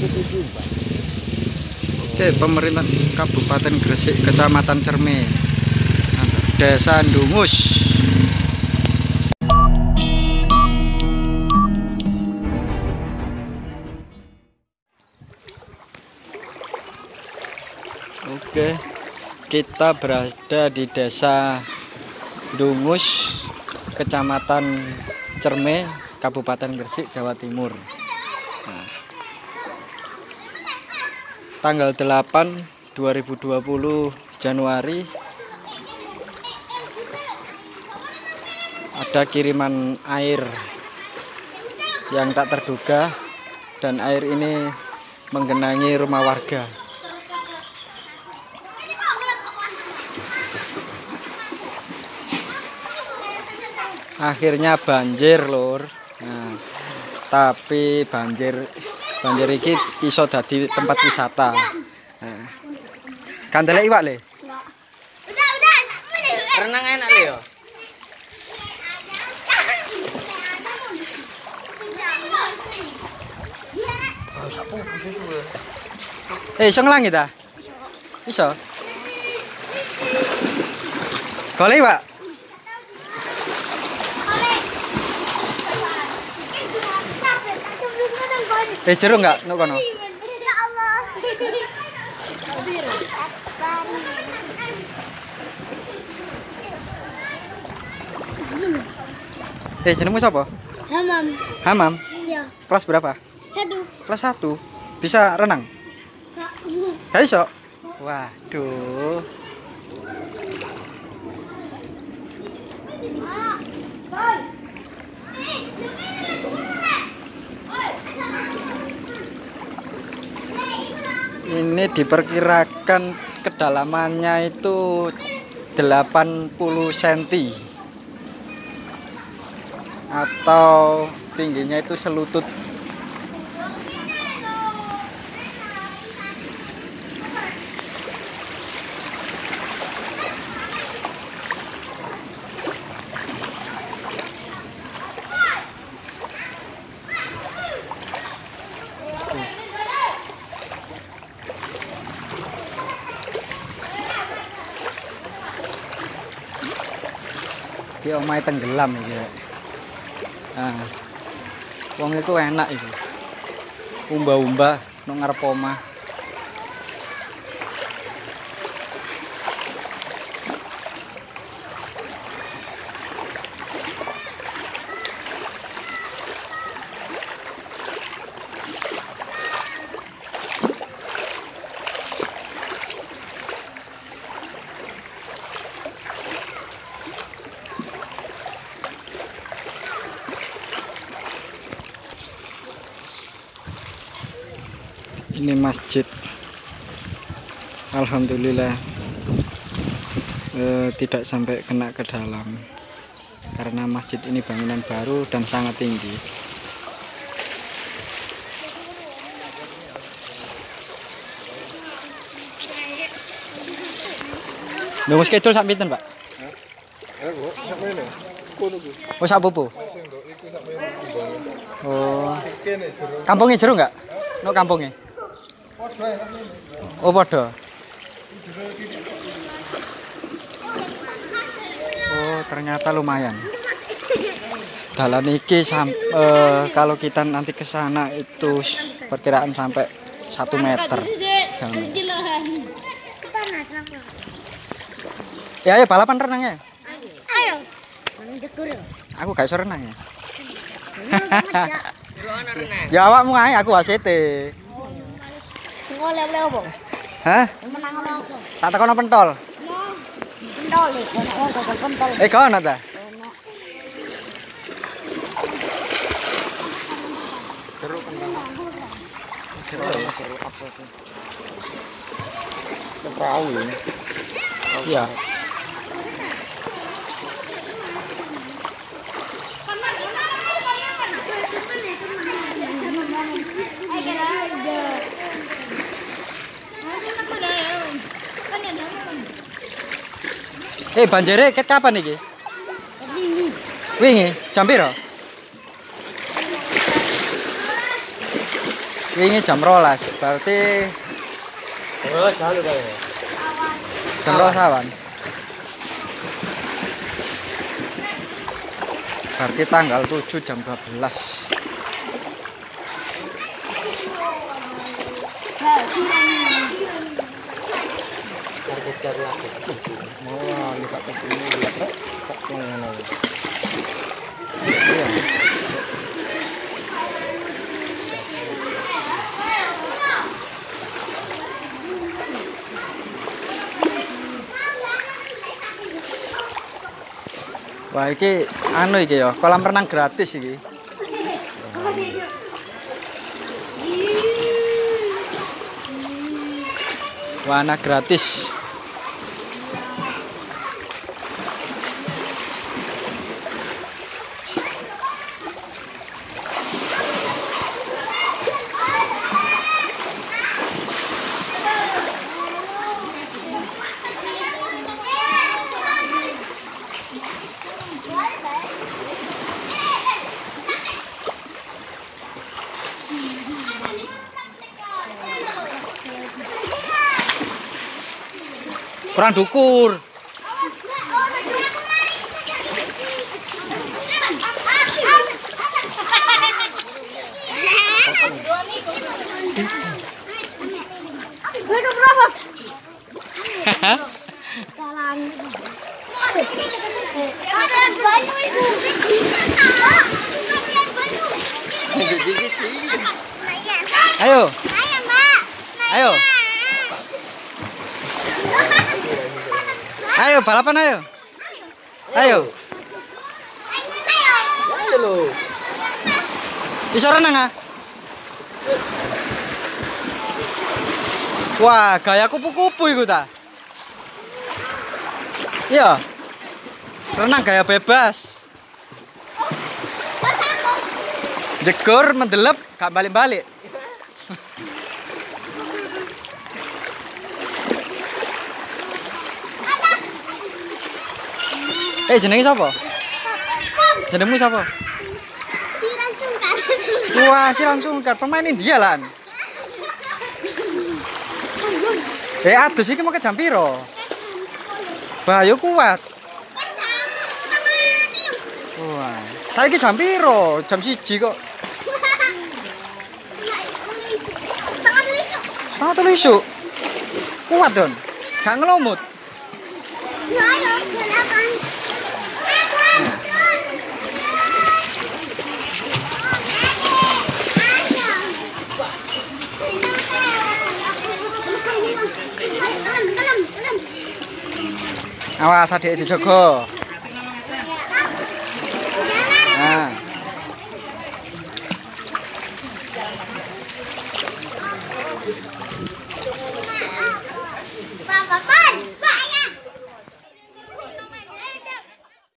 Oke, pemerintah Kabupaten Gresik, Kecamatan Cerme, Desa Dungus. Oke, kita berada di Desa Dungus, Kecamatan Cerme, Kabupaten Gresik, Jawa Timur. Tanggal 8 2020 Januari ada kiriman air yang tak terduga dan air ini menggenangi rumah warga. Akhirnya banjir, Lur. Nah, tapi banjir banjir iki iso dadi tempat wisata. Nah. Kandele iwak le. Udah, udah. Renang enak le yo. Eh, iso ngelangi ta? Iso. Golek iwak. Eh, jeruk enggak? Nuk kono. Ya Allah. Eh, jenengmu sapa? Hamam. Hamam. Ya. Kelas berapa? Satu. Kelas 1. Bisa renang? Kak. Gak iso. Waduh. Ini diperkirakan kedalamannya itu 80 cm atau tingginya itu selutut Ki omahe tenggelam iki. Ah. Wong iku enak iki. Umba-umba nang ngarep omah. Ini masjid. Alhamdulillah eh, tidak sampai kena ke dalam karena masjid ini bangunan baru dan sangat tinggi. Nunggu schedule sak pinten, Pak? Oh, sak pupu. Oh. Kampungnya jeru enggak? No kampungnya? Oh. Oh, ternyata lumayan. Dalan iki sam, eh, kalau kita nanti ke sana itu perkiraan sampai satu meter. Jangan. Ya, ayo balapan renang ya. Ayo. Aku gak iso renang ya. Ya awakmu ae, aku ACT. menang oleh oleh opo? Hah? Sing menang oleh opo? Tak tekono pentol. No. Pentol iki, ono tekono pentol. Eh, kono ta? Jeruk kembang. Jeruk, jeruk apa sih? Cepat ya. Iya. Eh banjire ket kapan iki? Wingi, jam piro? Wingi jam rolas, berarti Oh, selalu kayaknya. jam rolas awan. Berarti tanggal 7 jam 12. Target ngono. Iya. Anu iki ya, kolam renang gratis iki. Wana gratis. Kurang dukur. Ayo, Ayo, Mbak. ayo. Ayo balapan ayo. Ayo. Ayo lo. Iso renang ah. Wah, gaya kupu-kupu iku ta. Iya. Renang gaya bebas. Jegur mendelep gak balik-balik. Eh jenenge sapa? Jenengmu sapa? Siran sungkan. Wah, si langsung kan pemain India lan. Eh adus iki mau ke jam piro? Bayu kuat. Wah, saiki jam piro? Jam siji kok. Tangan lisu. Ah, telu isuk. Kuat don. Gak ngelomut. Ayo, आवा, साथी यति खो